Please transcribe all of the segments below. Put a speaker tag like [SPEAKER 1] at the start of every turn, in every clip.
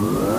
[SPEAKER 1] Mm-hmm.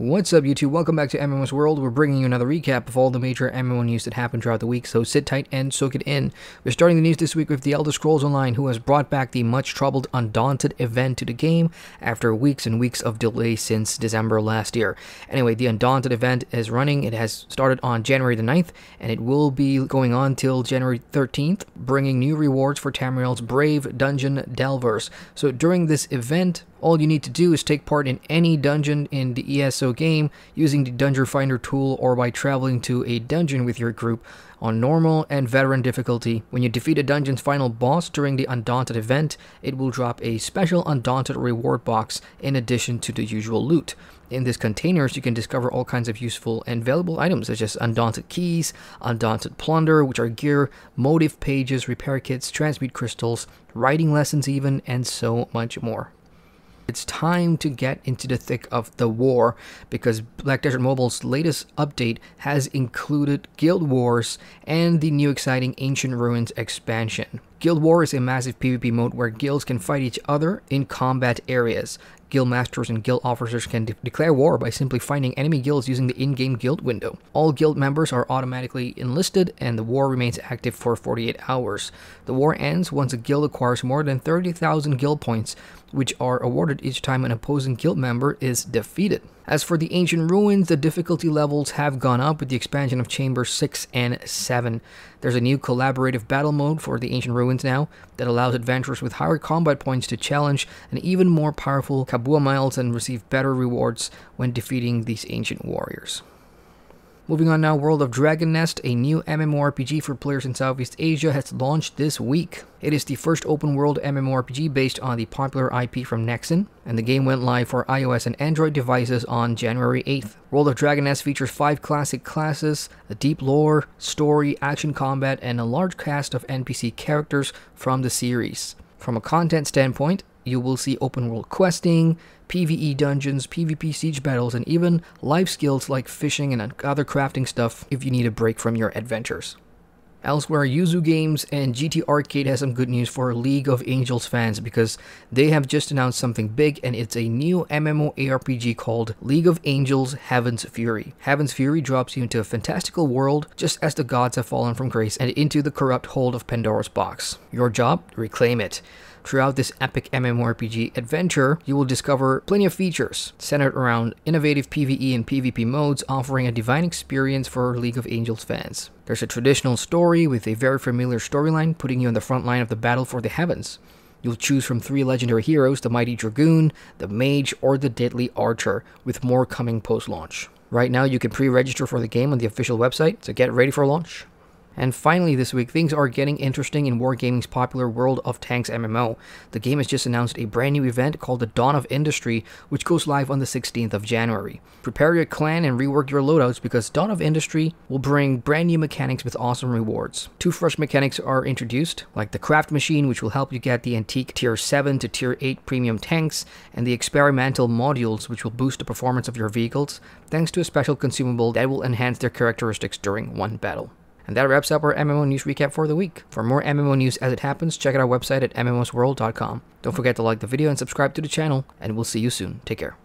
[SPEAKER 1] What's up YouTube? Welcome back to MMO's World. We're bringing you another recap of all the major MMO news that happened throughout the week, so sit tight and soak it in. We're starting the news this week with The Elder Scrolls Online, who has brought back the much troubled Undaunted event to the game after weeks and weeks of delay since December last year. Anyway, the Undaunted event is running. It has started on January the 9th, and it will be going on till January 13th, bringing new rewards for Tamriel's Brave Dungeon Delvers. So during this event, all you need to do is take part in any dungeon in the ESO game using the Dungeon Finder tool or by traveling to a dungeon with your group on normal and veteran difficulty. When you defeat a dungeon's final boss during the Undaunted event, it will drop a special Undaunted reward box in addition to the usual loot. In these containers, you can discover all kinds of useful and valuable items such as Undaunted Keys, Undaunted Plunder, which are gear, motif pages, repair kits, transmute crystals, riding lessons even, and so much more. It's time to get into the thick of the war because Black Desert Mobile's latest update has included Guild Wars and the new exciting Ancient Ruins expansion. Guild War is a massive PvP mode where guilds can fight each other in combat areas. Guild masters and guild officers can de declare war by simply finding enemy guilds using the in-game guild window. All guild members are automatically enlisted and the war remains active for 48 hours. The war ends once a guild acquires more than 30,000 guild points, which are awarded each time an opposing guild member is defeated. As for the Ancient Ruins, the difficulty levels have gone up with the expansion of Chambers 6 and 7. There's a new collaborative battle mode for the Ancient Ruins now that allows adventurers with higher combat points to challenge an even more powerful Kabuamiles and receive better rewards when defeating these ancient warriors. Moving on now, World of Dragon Nest, a new MMORPG for players in Southeast Asia, has launched this week. It is the first open world MMORPG based on the popular IP from Nexon, and the game went live for iOS and Android devices on January 8th. World of Dragon Nest features five classic classes, a deep lore, story, action combat, and a large cast of NPC characters from the series. From a content standpoint, you will see open world questing, PvE dungeons, PvP siege battles, and even life skills like fishing and other crafting stuff if you need a break from your adventures. Elsewhere, Youzu Games and GT Arcade has some good news for League of Angels fans because they have just announced something big and it's a new MMO ARPG called League of Angels Heaven's Fury. Heaven's Fury drops you into a fantastical world just as the gods have fallen from grace and into the corrupt hold of Pandora's box. Your job? Reclaim it. Throughout this epic MMORPG adventure, you will discover plenty of features centered around innovative PvE and PvP modes offering a divine experience for League of Angels fans. There's a traditional story with a very familiar storyline putting you on the front line of the battle for the heavens. You'll choose from three legendary heroes, the Mighty Dragoon, the Mage, or the Deadly Archer, with more coming post-launch. Right now, you can pre-register for the game on the official website, so get ready for launch. And finally this week, things are getting interesting in Wargaming's popular World of Tanks MMO. The game has just announced a brand new event called the Dawn of Industry, which goes live on the 16th of January. Prepare your clan and rework your loadouts because Dawn of Industry will bring brand new mechanics with awesome rewards. Two fresh mechanics are introduced, like the Craft Machine, which will help you get the antique Tier 7 to Tier 8 premium tanks, and the Experimental Modules, which will boost the performance of your vehicles, thanks to a special consumable that will enhance their characteristics during one battle. And that wraps up our MMO news recap for the week. For more MMO news as it happens, check out our website at mmosworld.com. Don't forget to like the video and subscribe to the channel, and we'll see you soon. Take care.